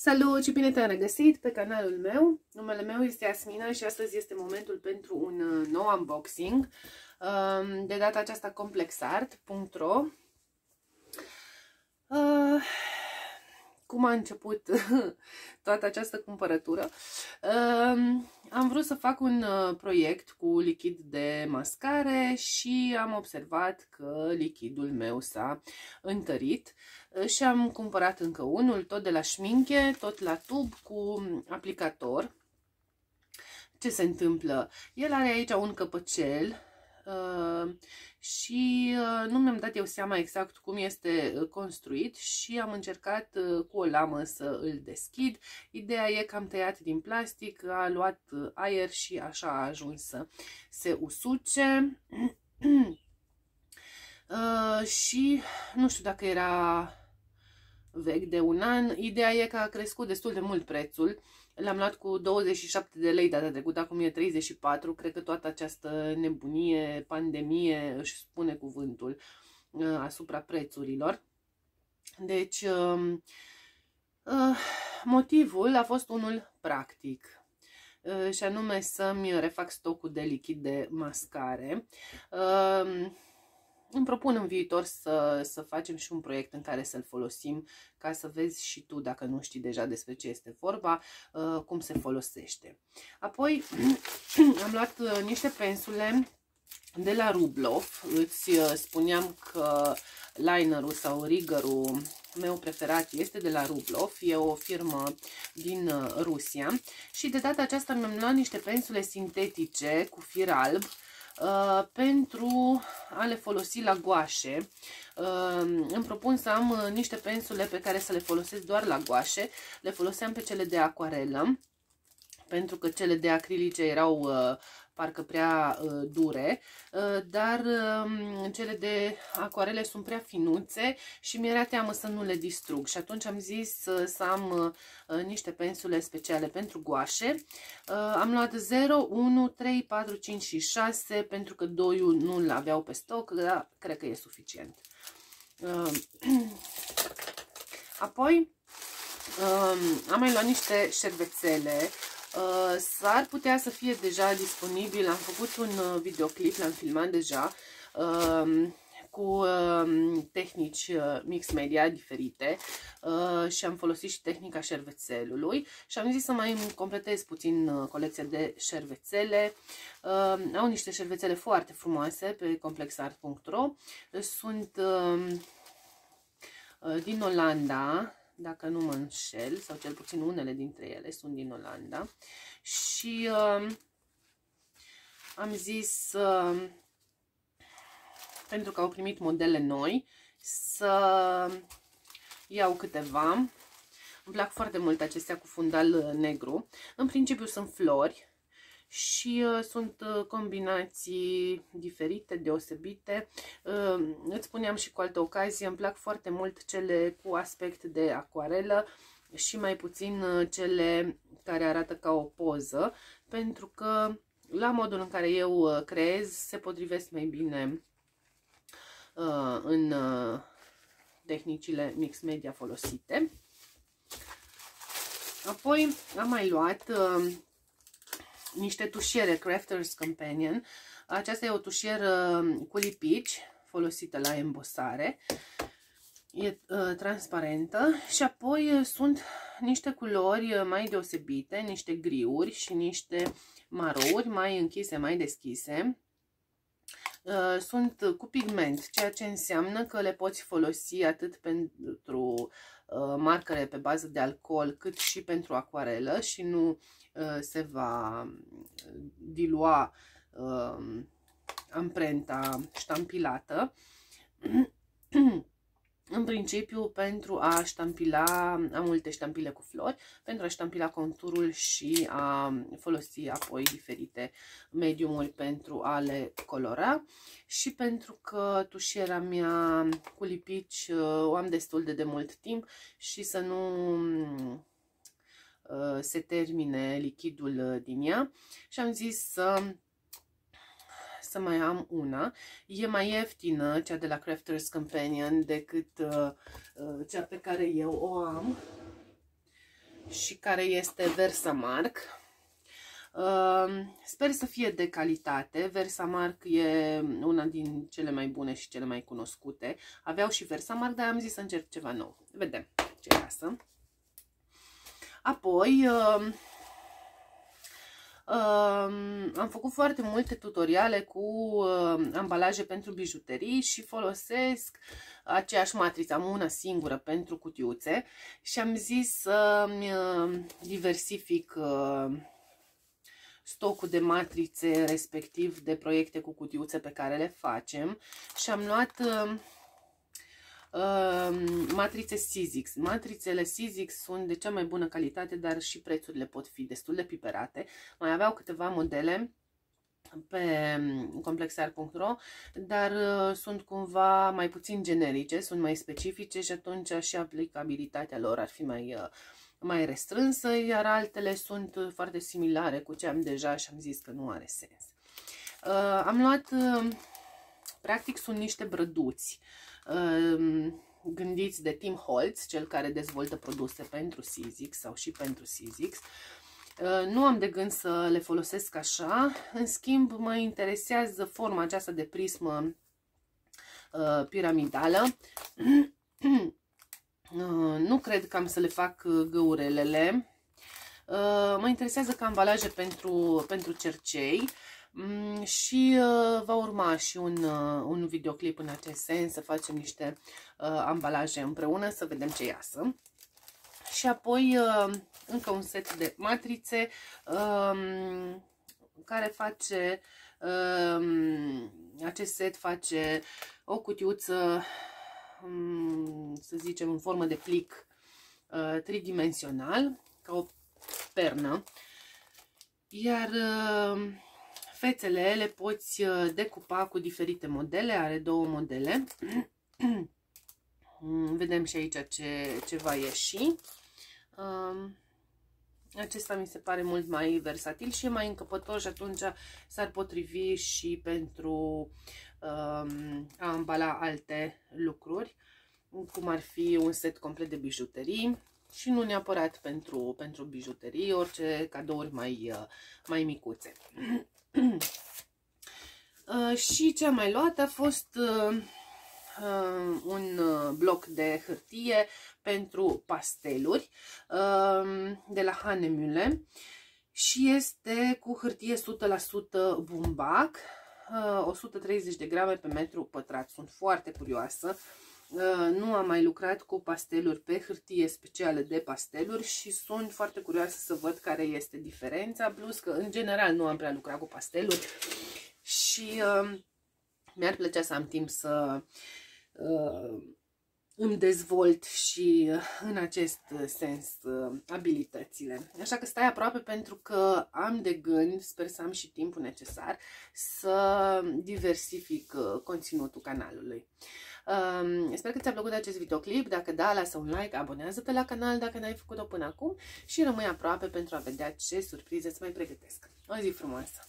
Salut și bine te-am regăsit pe canalul meu. Numele meu este Asmina și astăzi este momentul pentru un uh, nou unboxing. Um, de data aceasta complexart.ro uh, Cum a început toată această cumpărătură? Um, am vrut să fac un uh, proiect cu lichid de mascare și am observat că lichidul meu s-a întărit și am cumpărat încă unul, tot de la șminche, tot la tub cu aplicator. Ce se întâmplă? El are aici un căpăcel uh, și uh, nu mi-am dat eu seama exact cum este uh, construit și am încercat uh, cu o lamă să îl deschid. Ideea e că am tăiat din plastic, a luat uh, aer și așa a ajuns să se usuce. Uh, și nu știu dacă era vechi de un an. Ideea e că a crescut destul de mult prețul. L-am luat cu 27 de lei data trecută, acum e 34. Cred că toată această nebunie, pandemie își spune cuvântul uh, asupra prețurilor. Deci, uh, uh, motivul a fost unul practic uh, și anume să-mi refac stocul de lichid de mascare. Uh, îmi propun în viitor să, să facem și un proiect în care să-l folosim ca să vezi și tu, dacă nu știi deja despre ce este vorba, uh, cum se folosește. Apoi am luat uh, niște pensule de la Rubloff. Îți uh, spuneam că linerul sau riggerul meu preferat este de la Rubloff, e o firmă din Rusia și de data aceasta mi-am luat niște pensule sintetice cu fir alb Uh, pentru a le folosi la goașe. Uh, îmi propun să am uh, niște pensule pe care să le folosesc doar la goașe. Le foloseam pe cele de acuarelă, pentru că cele de acrilice erau uh, parcă prea uh, dure, uh, dar uh, cele de acuarele sunt prea finuțe și mi-era teamă să nu le distrug și atunci am zis uh, să am uh, uh niște pensule speciale pentru goașe. Uh, am luat 0, 1, 3, 4, 5 și 6 pentru că 2 nu-l aveau pe stoc, dar cred că e suficient. Uh, apoi uh, am mai luat niște șervețele Uh, s-ar putea să fie deja disponibil, am făcut un uh, videoclip, l-am filmat deja, um, cu um, tehnici uh, mix media diferite și am folosit și tehnica șervețelului și am zis să mai completez puțin colecția de șervețele. Um, au niște șervețele foarte frumoase pe complexart.ro sunt din Olanda, dacă nu mă înșel, sau cel puțin unele dintre ele sunt din Olanda. Și uh, am zis, uh, pentru că au primit modele noi, să iau câteva. Îmi plac foarte mult acestea cu fundal negru. În principiu sunt flori, și uh, sunt uh, combinații diferite, deosebite. Uh, îți spuneam și cu altă ocazie, îmi plac foarte mult cele cu aspect de acuarelă și mai puțin uh, cele care arată ca o poză, pentru că la modul în care eu uh, creez se potrivesc mai bine uh, în uh, tehnicile mix media folosite. Apoi am mai luat uh, niște tușiere Crafter's Companion. Aceasta e o tușieră cu lipici folosită la embosare. E uh, transparentă și apoi uh, sunt niște culori uh, mai deosebite, niște griuri și niște marouri mai închise, mai deschise. Uh, sunt cu pigment, ceea ce înseamnă că le poți folosi atât pentru uh, marcare pe bază de alcool, cât și pentru acuarelă și nu Uh, se va dilua uh, amprenta ștampilată. În principiu, pentru a ștampila, am multe ștampile cu flori, pentru a ștampila conturul și a folosi apoi diferite mediumuri pentru a le colora și pentru că tușiera mea cu lipici uh, o am destul de de mult timp și să nu Uh, se termine lichidul uh, din ea și am zis să să mai am una. E mai ieftină cea de la Crafter's Companion decât uh, uh, cea pe care eu o am. și care este Versamark. Uh, sper să fie de calitate. Versamark e una din cele mai bune și cele mai cunoscute. Aveau și Versamark, dar am zis să încerc ceva nou. Vedem ce lasă. Apoi, uh, Uh, am făcut foarte multe tutoriale cu uh, ambalaje pentru bijuterii și folosesc aceeași matriță, am una singură pentru cutiuțe și am zis să uh, diversific uh, stocul de matrițe, respectiv de proiecte cu cutiuțe pe care le facem și am luat uh, Ehm, matrițe Sizzix. Matrițele Sizzix sunt de cea mai bună calitate, dar și prețurile pot fi destul de piperate. Mai aveau câteva modele pe mm, complexar.ro, dar uh, sunt cumva mai puțin generice, sunt mai specifice și atunci și aplicabilitatea lor ar fi mai, uh, mai restrânsă, iar altele sunt foarte similare cu ce am deja și am zis că nu are sens. Uh, am luat, practic sunt niște brăduți Ehm, gândiți de Tim Holtz, cel care dezvoltă produse pentru Sizzix sau și pentru Sizzix. Ehm, nu am de gând să le folosesc așa, în schimb mă interesează forma aceasta de prismă ehm, piramidală. Nu cred că am să le fac găurelele. Mă interesează ca ambalaje pentru, pentru cercei. Mm, și uh, va urma și un, uh, un videoclip în acest sens, să facem niște uh, ambalaje împreună, să vedem ce iasă. Și apoi uh, încă un set de matrițe uh, care face, uh, acest set face o cutiuță, um, să zicem, în formă de plic uh, tridimensional, ca o pernă. Iar uh, Fețele le poți uh, decupa cu diferite modele, are două modele. Mm, vedem și aici ce, ce va ieși. Um, acesta mi se pare mult mai versatil și e mai încăpător și atunci s-ar potrivi și pentru um, a ambala alte lucruri, cum ar fi un set complet de bijuterii și nu neapărat pentru, pentru bijuterii, orice cadouri mai, uh, mai micuțe. uh, și ce am mai luat a fost uh, uh, un uh, bloc de hârtie pentru pasteluri uh, de la Hanemühle și este cu hârtie 100% bumbac, uh, 130 de grame pe metru pătrat. Sunt foarte curioasă. Uh, nu am mai lucrat cu pasteluri pe hârtie specială de pasteluri și sunt foarte curioasă să văd care este diferența, plus că în general nu am prea lucrat cu pasteluri și uh, mi-ar plăcea să am timp să uh, îmi dezvolt și uh, în acest sens uh, abilitățile. Așa că stai aproape pentru că am de gând, sper să am și timpul necesar, să diversific conținutul canalului. Um, sper că ți-a plăcut acest videoclip. Dacă da, lasă un like, abonează-te la canal dacă n-ai făcut-o până acum și rămâi aproape pentru a vedea ce surprize îți mai pregătesc. O zi frumoasă!